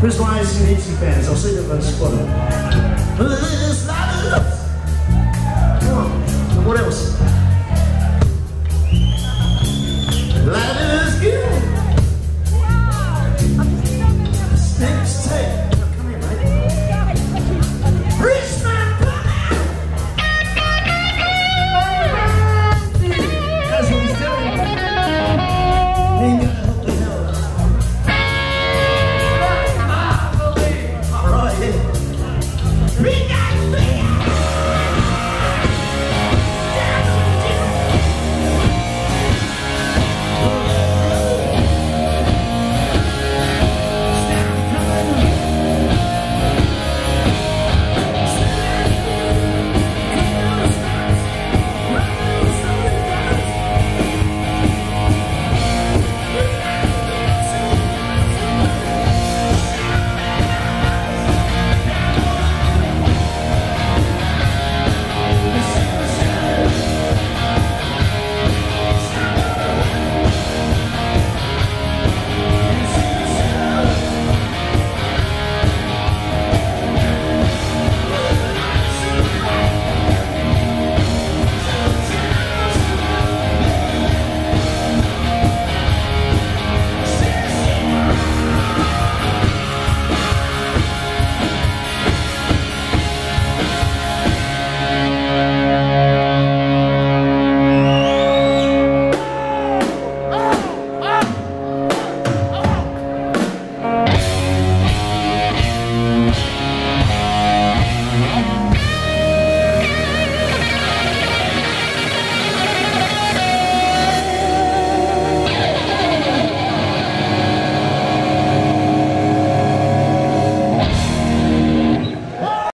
Who's is in 80 fans? I'll see you on What else?